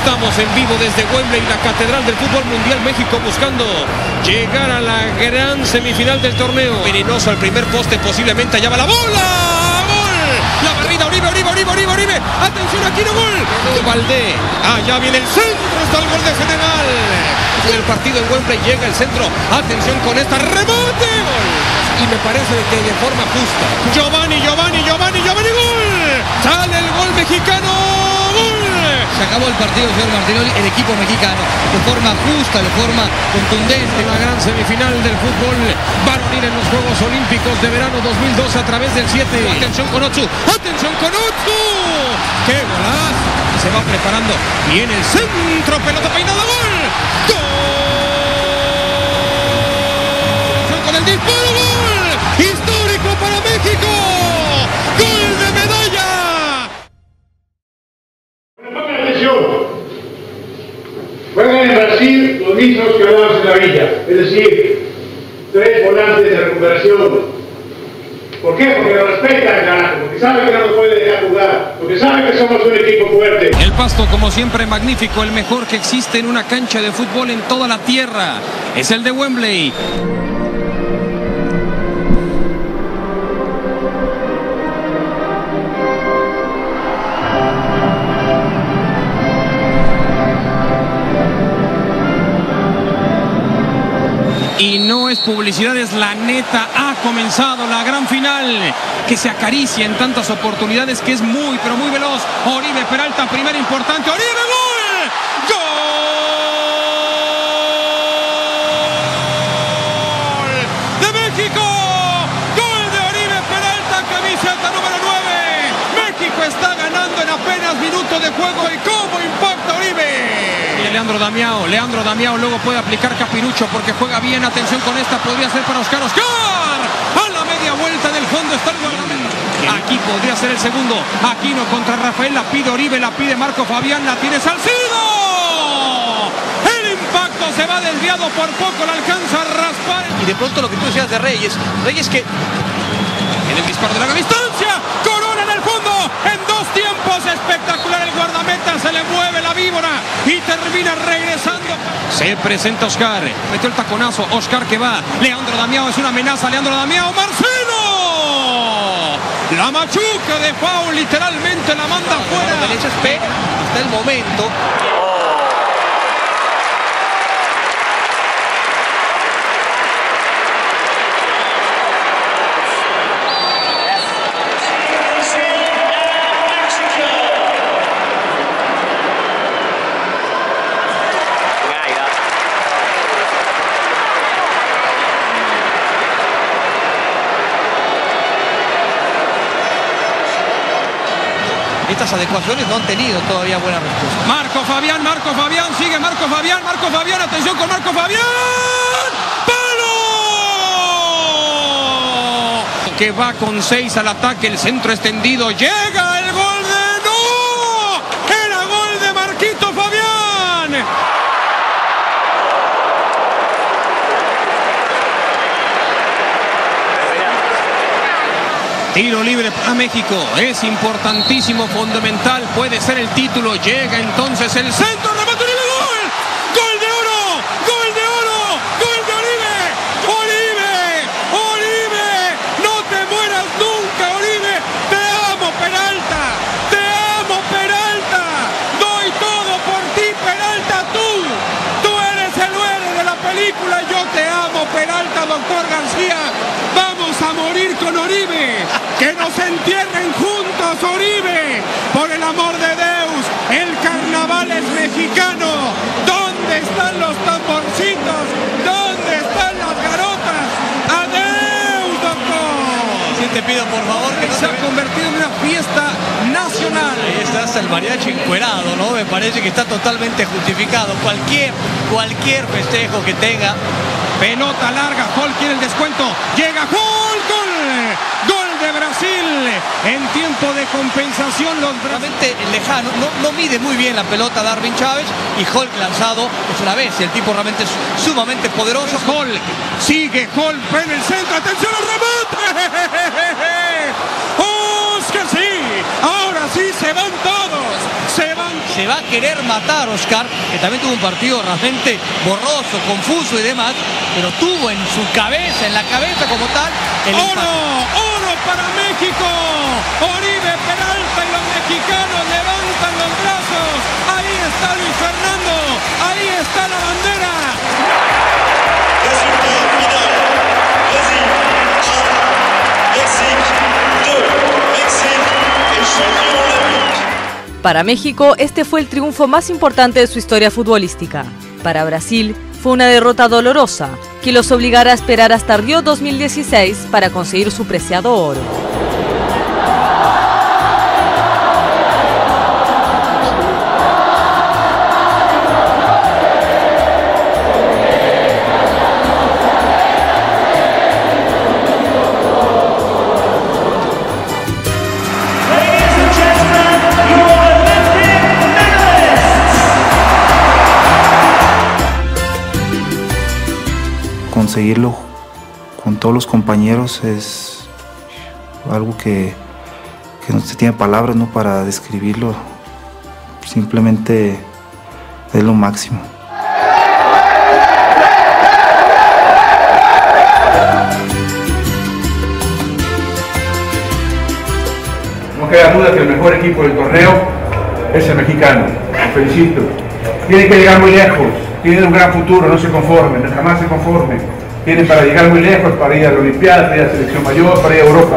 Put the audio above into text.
Estamos en vivo desde Wembley, la Catedral del Fútbol Mundial México, buscando llegar a la gran semifinal del torneo. Venenoso al primer poste, posiblemente allá va la bola. ¡Gol! La barrida, Oribe, Oribe, Oribe, Oribe, Oribe. Atención, aquí no gol. Valdé. Allá viene el centro, está el gol de Senegal. En el partido en Wembley llega el centro. Atención con esta remate. Gol. Y me parece que de forma justa. Giovanni, Se acabó el partido, señor Martinoli, el equipo mexicano, de forma justa, de forma contundente. La gran semifinal del fútbol varonil en los Juegos Olímpicos de verano 2012 a través del 7. Atención con Otsu, atención con Otsu. ¡Qué golazo! Se va preparando. Viene el centro, pelota peinada, gol. ¡Gol! Mismos que hablamos en la villa, es decir, tres volantes de recuperación. ¿Por qué? Porque lo respetan, carajo, porque saben que no nos puede dejar jugar, porque saben que somos un equipo fuerte. El pasto, como siempre, magnífico, el mejor que existe en una cancha de fútbol en toda la tierra. Es el de Wembley. Y no es publicidad, es la neta. Ha comenzado la gran final que se acaricia en tantas oportunidades que es muy, pero muy veloz. Oribe Peralta, primera importante. Oribe, gol. ¡Gol! ¡De México! ¡Gol de Oribe Peralta, camiseta número 9! México está ganando en apenas minutos de juego. ¿Y Leandro Damiao, Leandro Damiao luego puede aplicar Capirucho porque juega bien. Atención con esta, podría ser para Oscar. ¡Oscar! A la media vuelta del fondo está el. Aquí podría ser el segundo. Aquino contra Rafael, la pide Oribe, la pide Marco Fabián, la tiene Salcido. El impacto se va desviado por poco, la alcanza a raspar. Y de pronto lo que tú decías de Reyes, Reyes que En el disparo de larga distancia, Corona en el fondo, en dos tiempos, espectacular el guardameta, se le mueve la víbora y termina regresando. Se presenta Oscar, metió el taconazo, Oscar que va, Leandro Damiao es una amenaza, Leandro Damiao, Marcelo. La machuca de Pau literalmente la manda la fuera. derecha espera hasta el momento. Estas adecuaciones no han tenido todavía buena respuesta. Marco Fabián, Marco Fabián, sigue Marco Fabián, Marco Fabián, atención con Marco Fabián. ¡Palo! Que va con seis al ataque, el centro extendido, llega el gol de no. Era gol de Marquito Fabián. Tiro libre para México. Es importantísimo, fundamental. Puede ser el título. Llega entonces el centro. Remate Oribe. Gol. Gol de oro. Gol de oro. Gol de Oribe. Oribe. Oribe. No te mueras nunca, Oribe. Te amo, Peralta. Te amo, Peralta. Doy todo por ti, Peralta. Tú. Tú eres el héroe de la película. Yo te amo, Peralta, doctor García. Vamos a morir con Oribe. Que nos entierren juntos, Oribe. Por el amor de Deus. El carnaval es mexicano. ¿Dónde están los tamborcitos? ¿Dónde están las garotas? ¡Adeus, doctor! Sí, te pido por favor que no Se ha convertido en una fiesta nacional. Ahí está hasta el mariachi encuerado, ¿no? Me parece que está totalmente justificado. Cualquier, cualquier festejo que tenga. Pelota larga, Gol quiere el descuento. Llega Gol, gol. Gol. En tiempo de compensación los Realmente lejano, no, no mide muy bien la pelota Darwin Chávez y Hulk lanzado es una vez. El tipo realmente es sumamente poderoso. Gol. Sigue Gol en el centro. Atención al remate. Oscar sí. Ahora sí se va a querer matar Oscar, que también tuvo un partido realmente borroso, confuso y demás, pero tuvo en su cabeza, en la cabeza como tal, el ¡Oro! ¡Oro para México! Oribe Peralta y los mexicanos levantan los brazos. Ahí está Luis Fernando. Ahí está la bandera. Para México, este fue el triunfo más importante de su historia futbolística. Para Brasil, fue una derrota dolorosa que los obligará a esperar hasta Río 2016 para conseguir su preciado oro. Conseguirlo con todos los compañeros es algo que, no se tiene palabras ¿no? para describirlo. Simplemente es lo máximo. No queda duda que el mejor equipo del torneo es el mexicano. Los felicito. Tienen que llegar muy lejos. Tienen un gran futuro, no se conformen, jamás se conformen. Tienen para llegar muy lejos, para ir a la Olimpiada, para ir a la selección mayor, para ir a Europa.